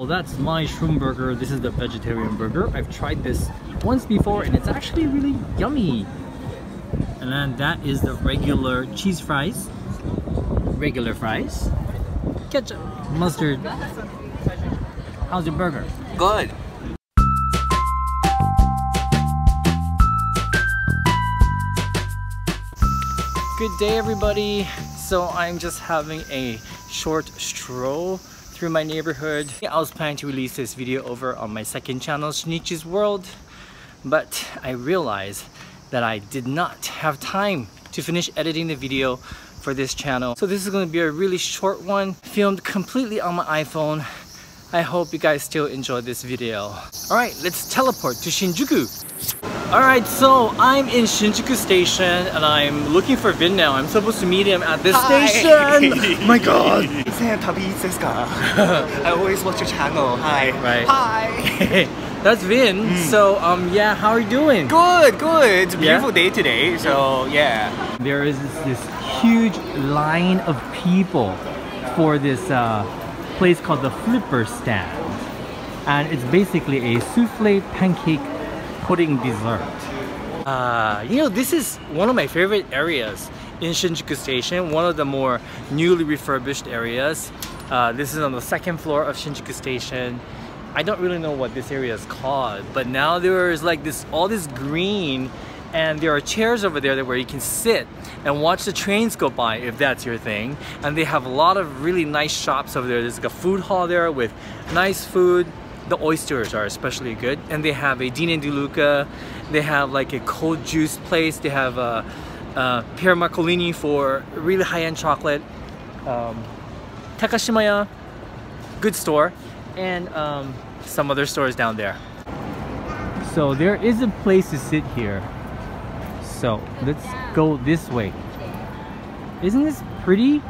Well, that's my shroom burger. This is the vegetarian burger. I've tried this once before and it's actually really yummy. And then that is the regular cheese fries. Regular fries. Ketchup, mustard. How's your burger? Good. Good day everybody. So I'm just having a short stroll through my neighborhood. I was planning to release this video over on my second channel, Shinichi's World, but I realized that I did not have time to finish editing the video for this channel. So this is going to be a really short one, filmed completely on my iPhone. I hope you guys still enjoy this video. Alright, let's teleport to Shinjuku. Alright, so I'm in Shinjuku Station and I'm looking for Vinn now. I'm supposed to meet him at this Hi. station. oh my god. I always watch your channel. Hi. Right. Hi. That's Vinn. So um yeah, how are you doing? Good, good. It's a Yeah? beautiful day today. So yeah. There is this, this huge line of people for this uh, place called the Flipper Stand. And it's basically a souffle pancake pudding dessert. Uh, you know, this is one of my favorite areas in Shinjuku Station, one of the more newly refurbished areas. Uh, this is on the second floor of Shinjuku Station. I don't really know what this area is called, but now there is like this all this green and there are chairs over there that where you can sit and watch the trains go by if that's your thing. And they have a lot of really nice shops over there. There's like a food hall there with nice food. The oysters are especially good. And they have a Dean and DeLuca. They have like a cold juice place. They have a, a Pierre Marcolini for really high-end chocolate. Um, Takashimaya, good store. And um, some other stores down there. So there is a place to sit here. So let's go this way. Isn't this pretty?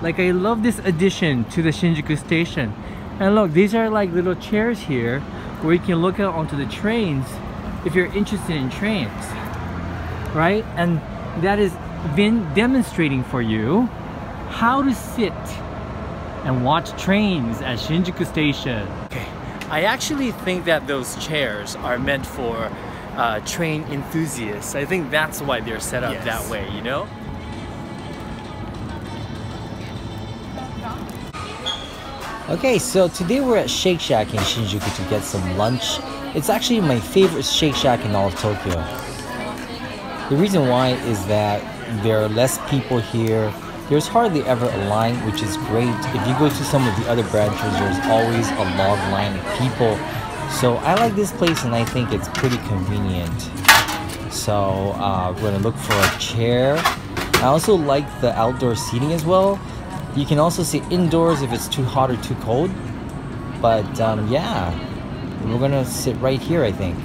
Like I love this addition to the Shinjuku station. And look, these are like little chairs here where you can look out onto the trains if you're interested in trains. Right? And that is Vinn demonstrating for you how to sit and watch trains at Shinjuku Station. Okay, I actually think that those chairs are meant for uh, train enthusiasts. I think that's why they're set up Yes. that way, you know? Okay, so today we're at Shake Shack in Shinjuku to get some lunch. It's actually my favorite Shake Shack in all of Tokyo. The reason why is that there are less people here. There's hardly ever a line, which is great. If you go to some of the other branches, there's always a long line of people. So I like this place and I think it's pretty convenient. So uh, we're gonna look for a chair. I also like the outdoor seating as well. You can also sit indoors if it's too hot or too cold. But um, yeah, we're gonna sit right here, I think.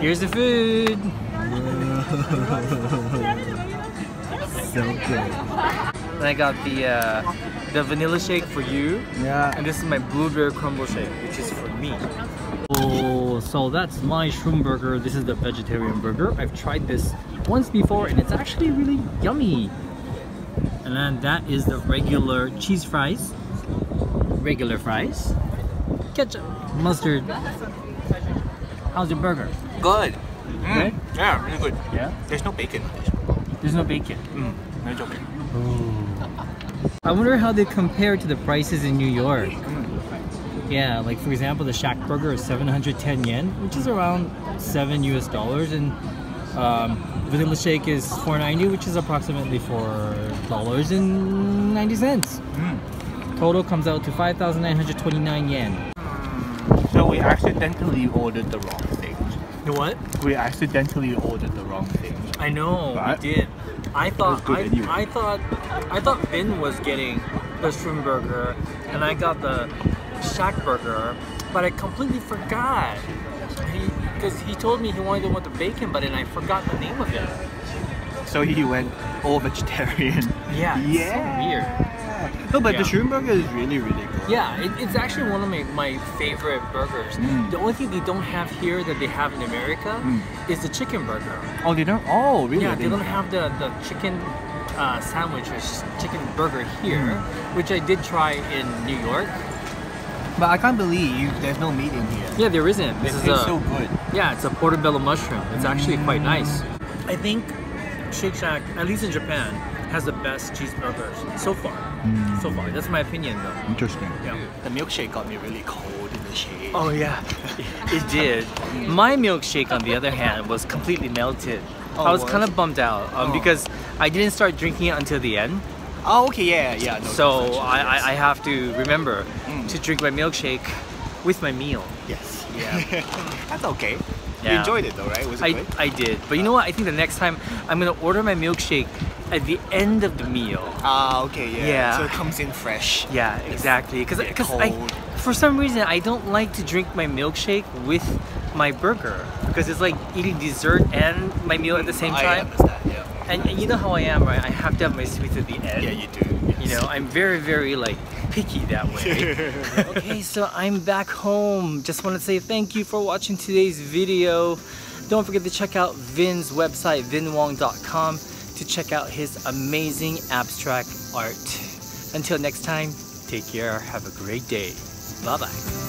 Here's the food. So good. And I got the uh, the vanilla shake for you, Yeah. and this is my blueberry crumble shake, which is for me. So that's my shroom burger. This is the vegetarian burger. I've tried this once before, and it's actually really yummy. And then that is the regular cheese fries, regular fries, ketchup, mustard. How's your burger? Good. Mm. Good? Yeah, really good. Yeah. There's no bacon. There's no bacon. Mm. No joking. I wonder how they compare to the prices in New York. Yeah, like for example, the Shack Burger is 710 yen, which is around 7 US dollars, and um, Vanilla Shake is 490, which is approximately $4.90. Mm. Total comes out to 5,929 yen. So we accidentally ordered the wrong thing. The what? We accidentally ordered the wrong thing. I know, Right? we did. I thought I, anyway. I thought I thought Vinn was getting the shroom burger and I got the shack burger, but I completely forgot. Because he, told me he wanted the one with the bacon, but then I forgot the name of it. So he went all vegetarian. Yeah, Yeah. so weird. No, but Yeah. the burger is really, really good. Yeah, it, it's actually one of my, my favorite burgers. Mm. The only thing they don't have here that they have in America Mm. is the chicken burger. Oh, they don't? Oh, really? Yeah, they don't have the, the chicken uh, sandwich or chicken burger here, which I did try in New York. But I can't believe there's no meat in here. Yeah, there isn't. This is a so good. yeah, it's a portobello mushroom. It's actually quite nice. I think Shake Shack, at least in Japan, has the best cheeseburgers so far. So far, that's my opinion though. Interesting. Yeah. The milkshake got me really cold in the shade. Oh yeah, it did. My milkshake, on the other hand, was completely melted. Oh, I was was kind of bummed out um, Oh. because I didn't start drinking it until the end. Oh, okay, yeah, yeah. No, So I, I, I have to remember Mm. to drink my milkshake with my meal. yes. Yeah. That's okay. You enjoyed it though, right? Was it I, good? I did. But you know what? I think the next time I'm gonna order my milkshake at the end of the meal. Ah, okay, yeah. Yeah. So it comes in fresh. Yeah, exactly. Because yeah, I, for some reason, I don't like to drink my milkshake with my burger because it's like eating dessert and my meal at the same I time. And, and you know how I am, right? I have to have my sweets at the end. Yeah, you do. You know, I'm very, very like picky that way. okay, so I'm back home. Just want to say thank you for watching today's video. Don't forget to check out Vinn's website, vinnwong.com, to check out his amazing abstract art. Until next time, take care. Have a great day. Bye bye.